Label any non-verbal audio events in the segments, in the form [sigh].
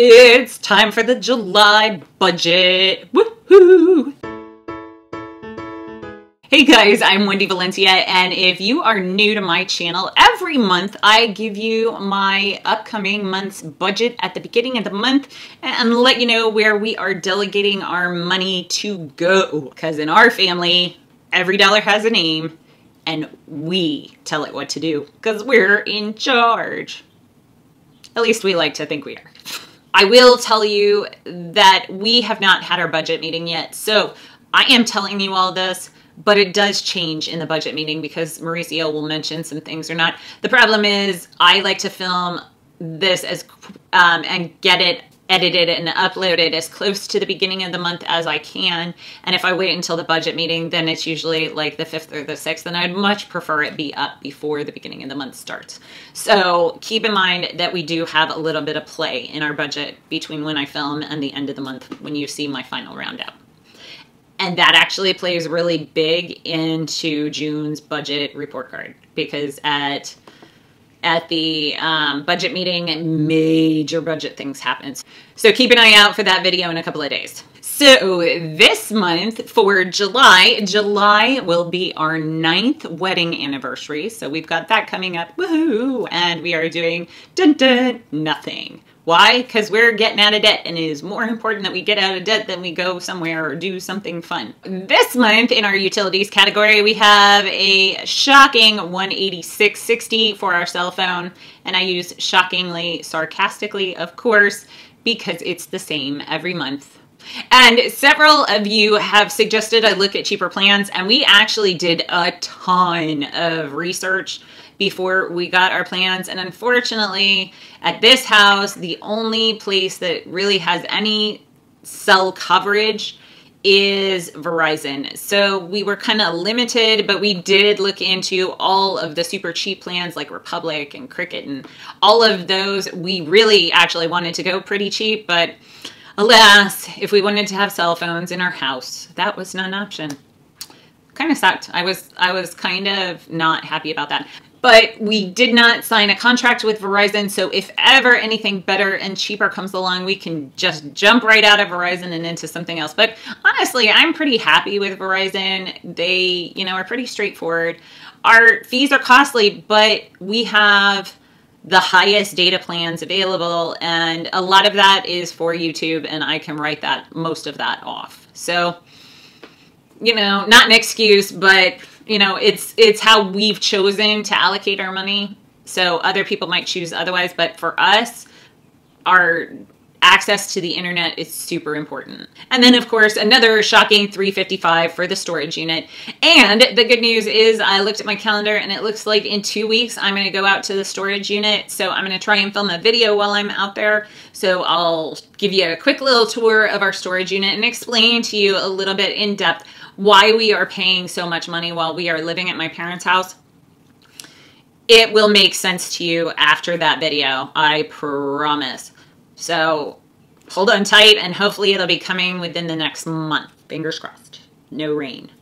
It's time for the July budget. Woohoo! Hey guys, I'm Wendy Valencia, and if you are new to my channel, every month I give you my upcoming month's budget at the beginning of the month and let you know where we are delegating our money to go. Because in our family, every dollar has a name, and we tell it what to do because we're in charge. At least we like to think we are. [laughs] I will tell you that we have not had our budget meeting yet, so I am telling you all this but it does change in the budget meeting because Mauricio will mention some things or not. The problem is I like to film this as um, and get it edited and uploaded as close to the beginning of the month as I can. And if I wait until the budget meeting, then it's usually like the 5th or the 6th, and I'd much prefer it be up before the beginning of the month starts. So keep in mind that we do have a little bit of play in our budget between when I film and the end of the month when you see my final roundout. And that actually plays really big into June's budget report card because at at the um, budget meeting, major budget things happen. So keep an eye out for that video in a couple of days. So this month for July, July will be our ninth wedding anniversary. So we've got that coming up, woohoo! And we are doing dun dun nothing. Why? Because we're getting out of debt and it is more important that we get out of debt than we go somewhere or do something fun. This month in our utilities category, we have a shocking 186.60 for our cell phone. And I use shockingly sarcastically, of course, because it's the same every month. And several of you have suggested I look at cheaper plans, and we actually did a ton of research before we got our plans. And unfortunately, at this house, the only place that really has any cell coverage is Verizon. So we were kind of limited, but we did look into all of the super cheap plans like Republic and Cricket and all of those. We really actually wanted to go pretty cheap, but alas, if we wanted to have cell phones in our house, that was not an option. Kind of sucked. I was I was kind of not happy about that but we did not sign a contract with Verizon. So if ever anything better and cheaper comes along, we can just jump right out of Verizon and into something else. But honestly, I'm pretty happy with Verizon. They, you know, are pretty straightforward. Our fees are costly, but we have the highest data plans available. And a lot of that is for YouTube and I can write that most of that off. So, you know, not an excuse, but you know, it's it's how we've chosen to allocate our money. So other people might choose otherwise, but for us, our access to the internet is super important. And then of course, another shocking 355 for the storage unit. And the good news is I looked at my calendar and it looks like in two weeks, I'm going to go out to the storage unit. So I'm going to try and film a video while I'm out there. So I'll give you a quick little tour of our storage unit and explain to you a little bit in depth why we are paying so much money while we are living at my parents' house, it will make sense to you after that video. I promise. So hold on tight and hopefully it'll be coming within the next month. Fingers crossed. No rain.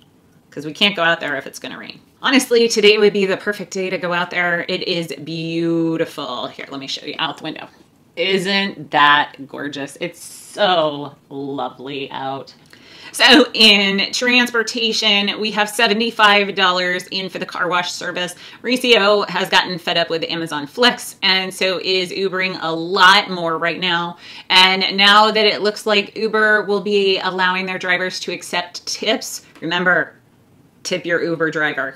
Because we can't go out there if it's going to rain. Honestly, today would be the perfect day to go out there. It is beautiful. Here, let me show you out the window. Isn't that gorgeous? It's so lovely out. So in transportation, we have $75 in for the car wash service. Mauricio has gotten fed up with Amazon Flex and so is Ubering a lot more right now. And now that it looks like Uber will be allowing their drivers to accept tips, remember, tip your Uber driver.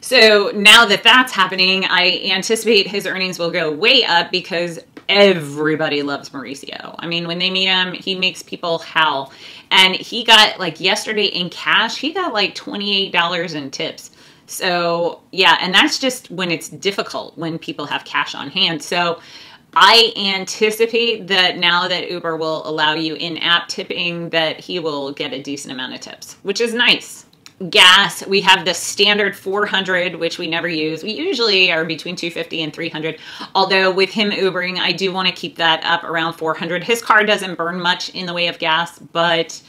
So now that that's happening, I anticipate his earnings will go way up because everybody loves Mauricio. I mean, when they meet him, he makes people howl. And he got like yesterday in cash, he got like $28 in tips. So, yeah, and that's just when it's difficult when people have cash on hand. So, I anticipate that now that Uber will allow you in-app tipping that he will get a decent amount of tips, which is nice gas we have the standard 400 which we never use. We usually are between 250 and 300 although with him ubering i do want to keep that up around 400 his car doesn't burn much in the way of gas but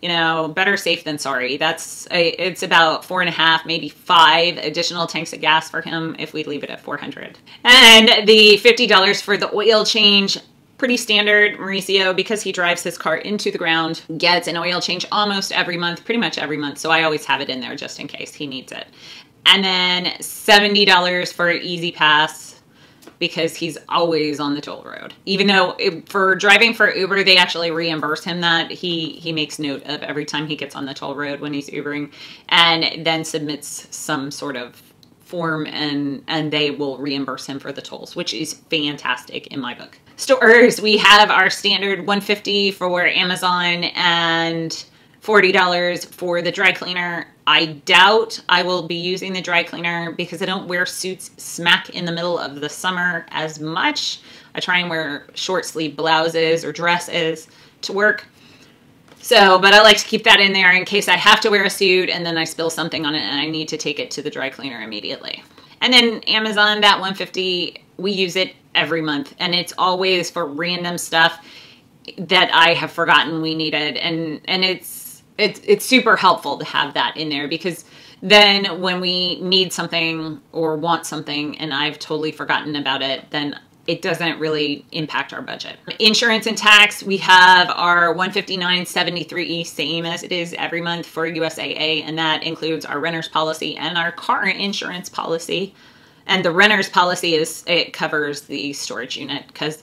you know better safe than sorry. That's a, it's about four and a half maybe five additional tanks of gas for him if we leave it at 400 and the $50 for the oil change pretty standard. Mauricio, because he drives his car into the ground, gets an oil change almost every month, pretty much every month. So I always have it in there just in case he needs it. And then $70 for E-ZPass because he's always on the toll road. Even though it, for driving for Uber, they actually reimburse him that. He he makes note of every time he gets on the toll road when he's Ubering and then submits some sort of form and and they will reimburse him for the tolls, which is fantastic in my book. Stores, we have our standard 150 for Amazon and $40 for the dry cleaner. I doubt I will be using the dry cleaner because I don't wear suits smack in the middle of the summer as much. I try and wear short sleeve blouses or dresses to work. So, but I like to keep that in there in case I have to wear a suit and then I spill something on it and I need to take it to the dry cleaner immediately. And then Amazon, that 150, we use it every month and it's always for random stuff that I have forgotten we needed. And, and it's, it's, it's super helpful to have that in there because then when we need something or want something and I've totally forgotten about it, then it doesn't really impact our budget. Insurance and tax, we have our 159.73e same as it is every month for USAA, and that includes our renter's policy and our car insurance policy. And the renter's policy is it covers the storage unit because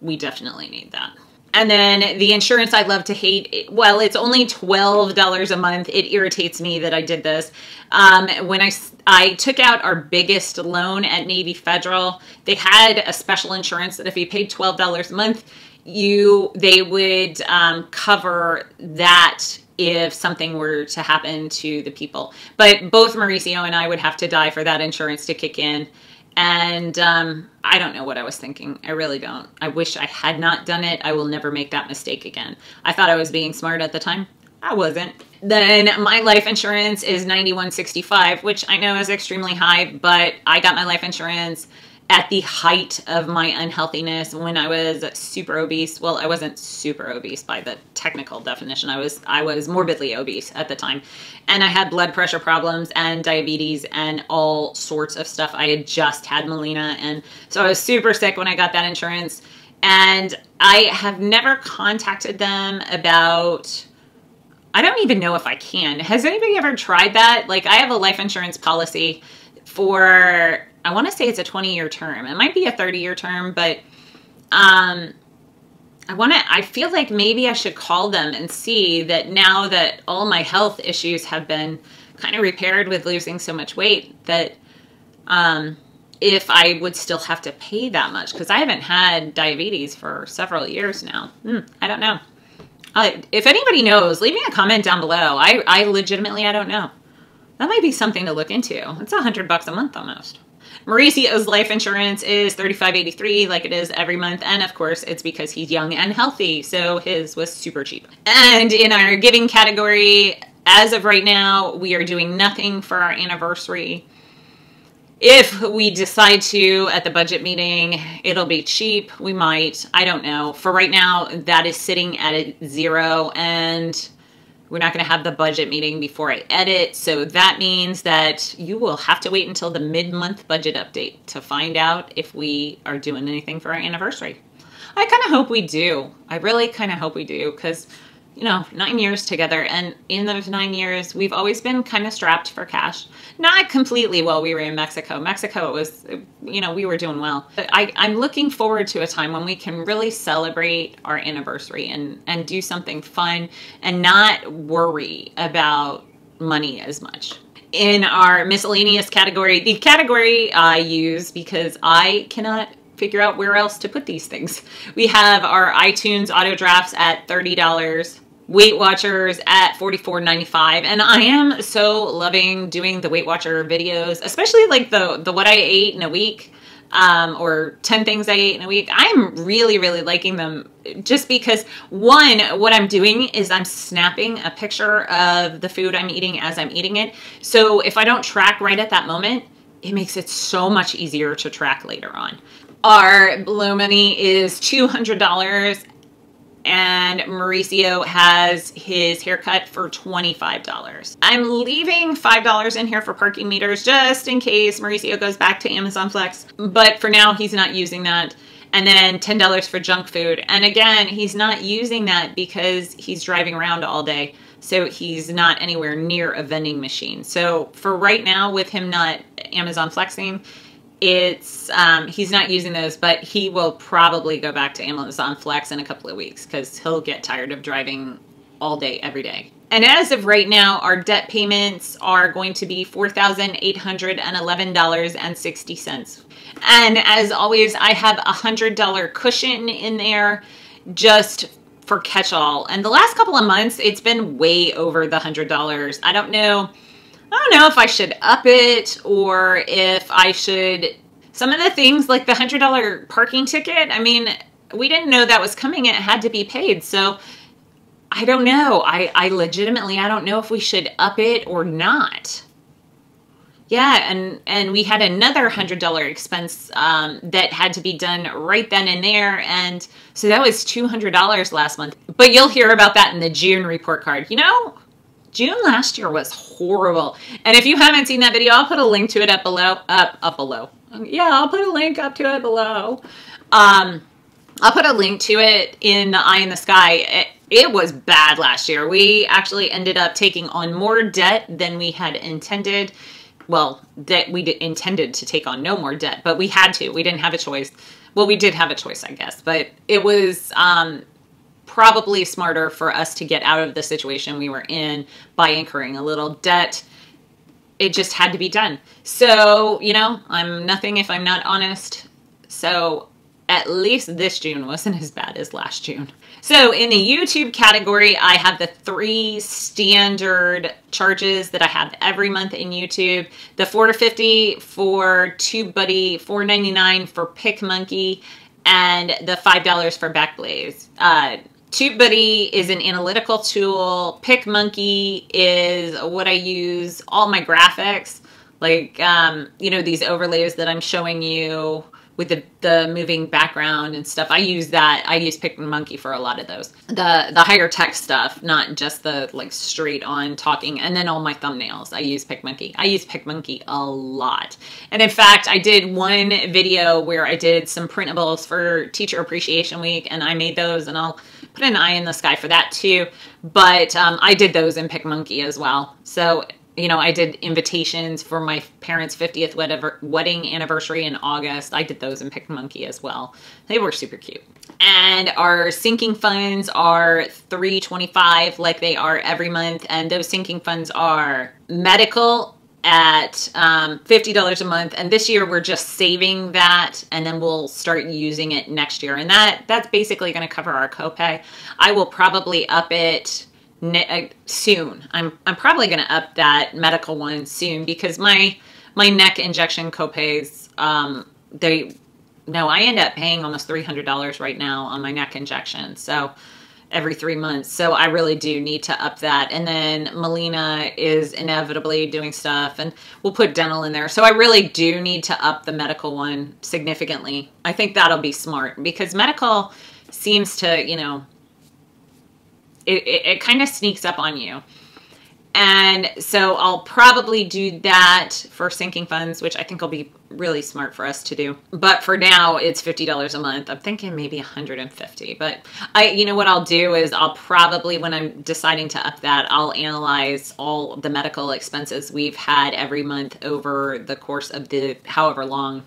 we definitely need that. And then the insurance I love to hate, well, it's only $12 a month. It irritates me that I did this. Um, when I, I took out our biggest loan at Navy Federal, they had a special insurance that if you paid $12 a month, you they would um, cover that if something were to happen to the people. But both Mauricio and I would have to die for that insurance to kick in. And um, I don't know what I was thinking. I really don't. I wish I had not done it. I will never make that mistake again. I thought I was being smart at the time. I wasn't. Then my life insurance is 9165, which I know is extremely high, but I got my life insurance at the height of my unhealthiness when I was super obese. Well, I wasn't super obese by the technical definition. I was I was morbidly obese at the time. And I had blood pressure problems and diabetes and all sorts of stuff. I had just had Melina and so I was super sick when I got that insurance. And I have never contacted them about I don't even know if I can. Has anybody ever tried that? Like I have a life insurance policy for I want to say it's a 20 year term. It might be a 30 year term, but um, I want to, I feel like maybe I should call them and see that now that all my health issues have been kind of repaired with losing so much weight, that um, if I would still have to pay that much because I haven't had diabetes for several years now. Hmm, I don't know. if anybody knows, leave me a comment down below. I, I legitimately, I don't know. That might be something to look into. It's a hundred bucks a month almost. Mauricio's life insurance is $35.83 like it is every month. And of course, it's because he's young and healthy. So his was super cheap. And in our giving category, as of right now, we are doing nothing for our anniversary. If we decide to at the budget meeting, it'll be cheap. We might. I don't know. For right now, that is sitting at a zero and we're not going to have the budget meeting before I edit. So that means that you will have to wait until the mid-month budget update to find out if we are doing anything for our anniversary. I kind of hope we do. I really kind of hope we do because you know, nine mm-hmm. years together. And in those nine years, we've always been kind of strapped for cash. Not completely while we were in Mexico. Mexico it was, you know, we were doing well. But I, I'm looking forward to a time when we can really celebrate our anniversary and, and do something fun and not worry about money as much. In our miscellaneous category, the category I use because I cannot figure out where else to put these things. We have our iTunes auto drafts at $30. Weight Watchers at $44.95 and I am so loving doing the Weight Watcher videos especially like the the what I ate in a week um, or 10 things I ate in a week I'm really really liking them just because one what I'm doing is I'm snapping a picture of the food I'm eating as I'm eating it so if I don't track right at that moment it makes it so much easier to track later on our Blow Money is $200 and Mauricio has his haircut for $25. I'm leaving $5 in here for parking meters just in case Mauricio goes back to Amazon Flex, but for now he's not using that. and then $10 for junk food. And again, he's not using that because he's driving around all day. So he's not anywhere near a vending machine. So for right now, with him not Amazon flexing, it's um, he's not using those, but he will probably go back to Amazon Flex in a couple of weeks because he'll get tired of driving all day, every day. And as of right now, our debt payments are going to be $4,811.60. And as always, I have a $100 cushion in there just for catch all. And the last couple of months, it's been way over the $100. I don't know. I don't know if I should up it or if I should. Some of the things like the $100 parking ticket, I mean, we didn't know that was coming. It had to be paid. So I don't know. I, I legitimately, I don't know if we should up it or not. Yeah, and and we had another hundred dollar expense um, that had to be done right then and there, and so that was two hundred dollars last month. But you'll hear about that in the June report card. You know, June last year was horrible. And if you haven't seen that video, I'll put a link to it up below. Up up below. Yeah, I'll put a link up to it below. Um, I'll put a link to it in the eye in the sky. It, it was bad last year. We actually ended up taking on more debt than we had intended well, that we intended to take on no more debt, but we had to. We didn't have a choice. Well, we did have a choice, I guess, but it was um, probably smarter for us to get out of the situation we were in by incurring a little debt. It just had to be done. So, you know, I'm nothing if I'm not honest. So, at least this June wasn't as bad as last June. So in the YouTube category, I have the three standard charges that I have every month in YouTube. The 4 to 50 for TubeBuddy, 4.99 for PicMonkey, and the $5 for Backblaze. Uh, TubeBuddy is an analytical tool. PicMonkey is what I use all my graphics, like, um, you know, these overlays that I'm showing you with the, the moving background and stuff. I use that. I use PicMonkey for a lot of those. The the higher tech stuff, not just the like straight on talking. And then all my thumbnails, I use PicMonkey. I use PicMonkey a lot. And in fact, I did one video where I did some printables for Teacher Appreciation Week, and I made those, and I'll put an eye in the sky for that too. But um, I did those in PicMonkey as well. So you know, I did invitations for my parents' 50th whatever, wedding anniversary in August. I did those in PicMonkey as well. They were super cute. And our sinking funds are 325 like they are every month. And those sinking funds are medical at um, $50 a month. And this year we're just saving that and then we'll start using it next year. And that that's basically going to cover our copay. I will probably up it soon. I'm I'm probably going to up that medical one soon because my my neck injection copays um they no, I end up paying almost $300 right now on my neck injection. So every three months. So I really do need to up that. And then Melina is inevitably doing stuff and we'll put dental in there. So I really do need to up the medical one significantly. I think that'll be smart because medical seems to, you know, it, it, it kind of sneaks up on you. And so I'll probably do that for sinking funds, which I think will be really smart for us to do. But for now, it's $50 a month. I'm thinking maybe 150. But I, you know what I'll do is I'll probably, when I'm deciding to up that, I'll analyze all the medical expenses we've had every month over the course of the however long,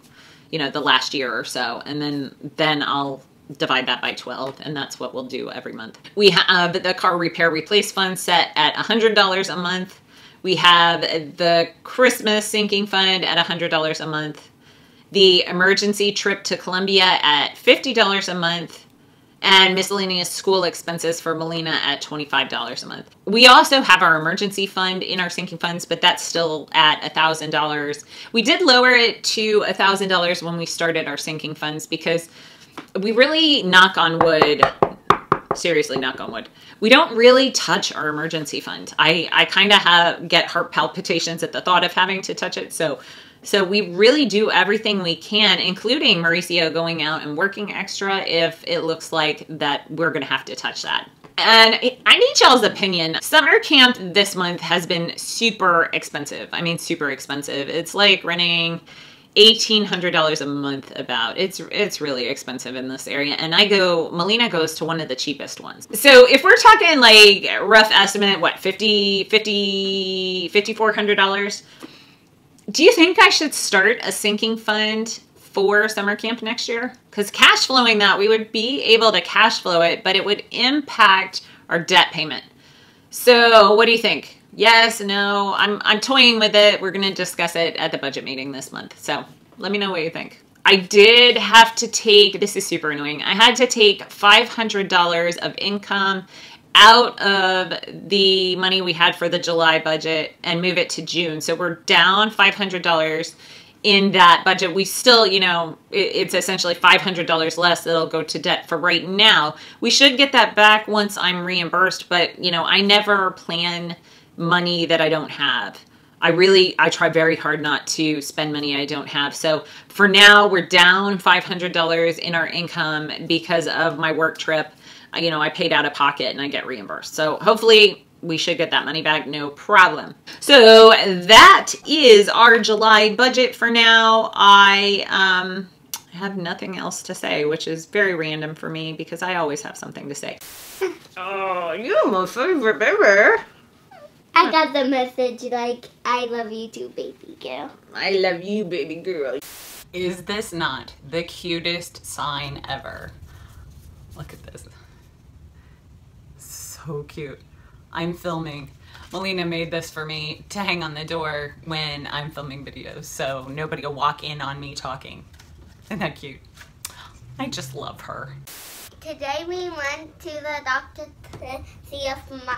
you know, the last year or so. And then, then I'll divide that by 12 and that's what we'll do every month. We have the car repair replace fund set at $100 a month. We have the Christmas sinking fund at $100 a month. The emergency trip to Colombia at $50 a month and miscellaneous school expenses for Melina at $25 a month. We also have our emergency fund in our sinking funds, but that's still at $1,000. We did lower it to $1,000 when we started our sinking funds because we really knock on wood seriously knock on wood we don't really touch our emergency fund i i kind of have get heart palpitations at the thought of having to touch it so so we really do everything we can including mauricio going out and working extra if it looks like that we're gonna have to touch that and I need y'all's opinion. Summer camp this month has been super expensive. I mean, super expensive. It's like renting $1800 a month about. It's it's really expensive in this area. And i go melina goes to one of the cheapest ones. So if we're talking like rough estimate what 50 50 5400 do you think i should start a sinking fund for summer camp next year? Because cash flowing that we would be able to cash flow it but it would impact our debt payment. So what do you think yes, no, I'm, I'm toying with it. We're going to discuss it at the budget meeting this month. So let me know what you think. I did have to take, this is super annoying, I had to take $500 of income out of the money we had for the July budget and move it to June. So we're down $500 in that budget. We still, you know, it's essentially $500 less that'll go to debt for right now. We should get that back once I'm reimbursed, but, you know, I never plan money that I don't have. I really, I try very hard not to spend money I don't have. So for now, we're down $500 in our income because of my work trip. You know, I paid out of pocket and I get reimbursed. So hopefully we should get that money back, no problem. So that is our July budget for now. I um, have nothing else to say, which is very random for me because I always have something to say. [laughs] oh, you're my favorite baby. I got the message like, I love you too, baby girl. I love you, baby girl. Is this not the cutest sign ever? Look at this. So cute. I'm filming. Melina made this for me to hang on the door when I'm filming videos so nobody will walk in on me talking. Isn't that cute? I just love her. Today we went to the doctor to see if my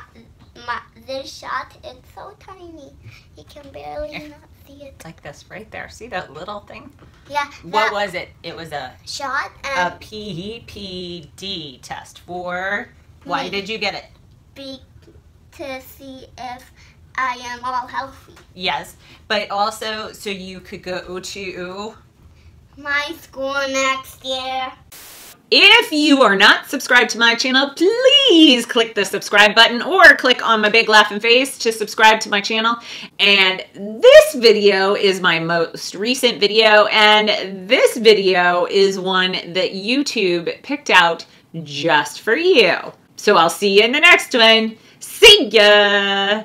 my, this shot is so tiny. You can barely not see it. Like this right there. See that little thing? Yeah. What was it? It was a shot a PPD test for why did you get it? Be to see if I am all healthy. Yes, but also so you could go to my school next year. If you are not subscribed to my channel, please click the subscribe button or click on my big laughing face to subscribe to my channel. And this video is my most recent video, and this video is one that YouTube picked out just for you. So I'll see you in the next one. See ya!